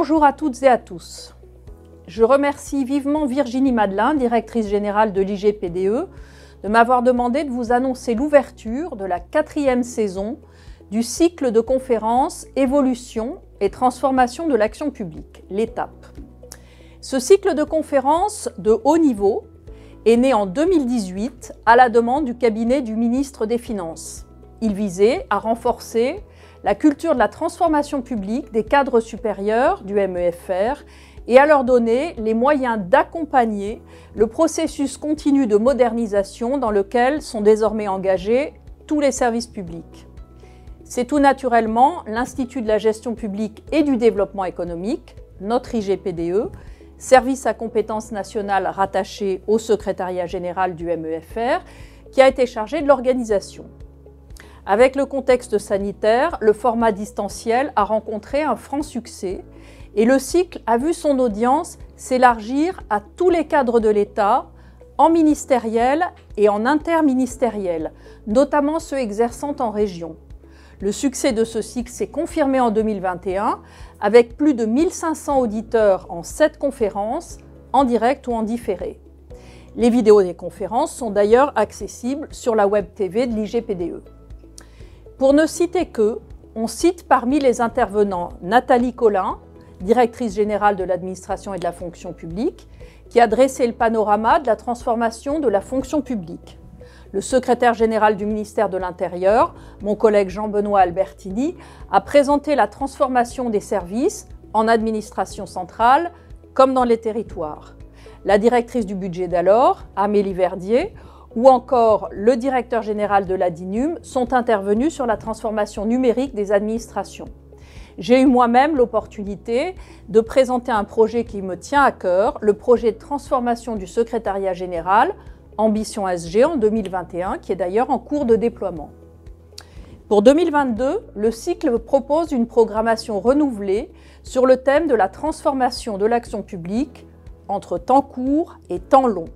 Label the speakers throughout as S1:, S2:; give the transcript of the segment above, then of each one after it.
S1: Bonjour à toutes et à tous. Je remercie vivement Virginie Madelin, directrice générale de l'IGPDE, de m'avoir demandé de vous annoncer l'ouverture de la quatrième saison du cycle de conférences Évolution et transformation de l'action publique, l'étape. Ce cycle de conférences de haut niveau est né en 2018 à la demande du cabinet du ministre des Finances. Il visait à renforcer la culture de la transformation publique des cadres supérieurs du MEFR et à leur donner les moyens d'accompagner le processus continu de modernisation dans lequel sont désormais engagés tous les services publics. C'est tout naturellement l'Institut de la gestion publique et du développement économique, notre IGPDE, service à compétences nationales rattaché au secrétariat général du MEFR, qui a été chargé de l'organisation. Avec le contexte sanitaire, le format distanciel a rencontré un franc succès et le cycle a vu son audience s'élargir à tous les cadres de l'État, en ministériel et en interministériel, notamment ceux exerçant en région. Le succès de ce cycle s'est confirmé en 2021 avec plus de 1500 auditeurs en 7 conférences, en direct ou en différé. Les vidéos des conférences sont d'ailleurs accessibles sur la web TV de l'IGPDE. Pour ne citer que, on cite parmi les intervenants Nathalie Collin, directrice générale de l'administration et de la fonction publique, qui a dressé le panorama de la transformation de la fonction publique. Le secrétaire général du ministère de l'Intérieur, mon collègue Jean-Benoît Albertini, a présenté la transformation des services en administration centrale comme dans les territoires. La directrice du budget d'alors, Amélie Verdier, ou encore le directeur général de la DINUM sont intervenus sur la transformation numérique des administrations. J'ai eu moi-même l'opportunité de présenter un projet qui me tient à cœur, le projet de transformation du secrétariat général Ambition SG en 2021, qui est d'ailleurs en cours de déploiement. Pour 2022, le cycle propose une programmation renouvelée sur le thème de la transformation de l'action publique entre temps court et temps long.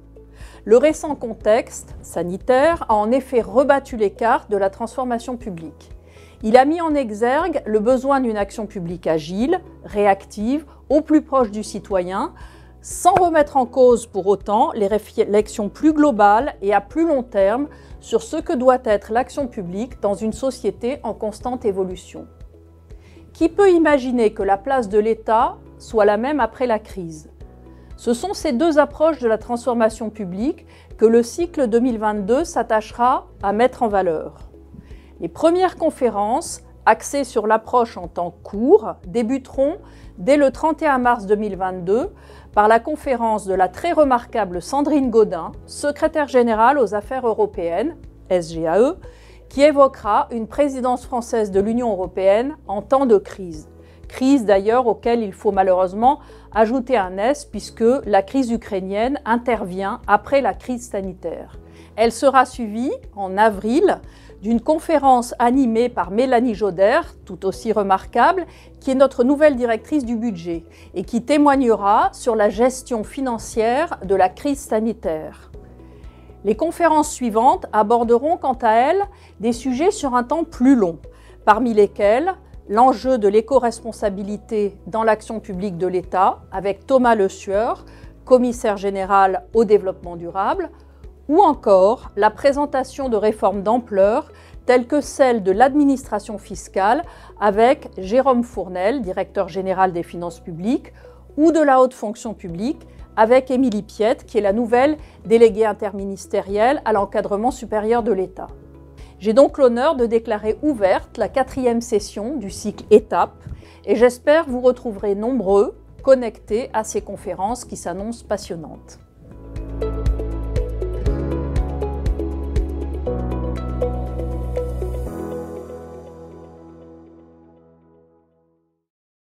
S1: Le récent contexte sanitaire a en effet rebattu les cartes de la transformation publique. Il a mis en exergue le besoin d'une action publique agile, réactive, au plus proche du citoyen, sans remettre en cause pour autant les réflexions plus globales et à plus long terme sur ce que doit être l'action publique dans une société en constante évolution. Qui peut imaginer que la place de l'État soit la même après la crise? Ce sont ces deux approches de la transformation publique que le cycle 2022 s'attachera à mettre en valeur. Les premières conférences, axées sur l'approche en temps court, débuteront dès le 31 mars 2022 par la conférence de la très remarquable Sandrine Godin, secrétaire générale aux affaires européennes, SGAE, qui évoquera une présidence française de l'Union européenne en temps de crise. Crise d'ailleurs auquel il faut malheureusement ajouter un S puisque la crise ukrainienne intervient après la crise sanitaire. Elle sera suivie en avril d'une conférence animée par Mélanie Joder, tout aussi remarquable, qui est notre nouvelle directrice du budget et qui témoignera sur la gestion financière de la crise sanitaire. Les conférences suivantes aborderont quant à elles des sujets sur un temps plus long, parmi lesquels l'enjeu de l'éco-responsabilité dans l'action publique de l'État avec Thomas Le Sueur, commissaire général au développement durable, ou encore la présentation de réformes d'ampleur telles que celle de l'administration fiscale avec Jérôme Fournel, directeur général des finances publiques, ou de la haute fonction publique avec Émilie Piette, qui est la nouvelle déléguée interministérielle à l'encadrement supérieur de l'État. J'ai donc l'honneur de déclarer ouverte la quatrième session du cycle Étape et j'espère vous retrouverez nombreux connectés à ces conférences qui s'annoncent passionnantes.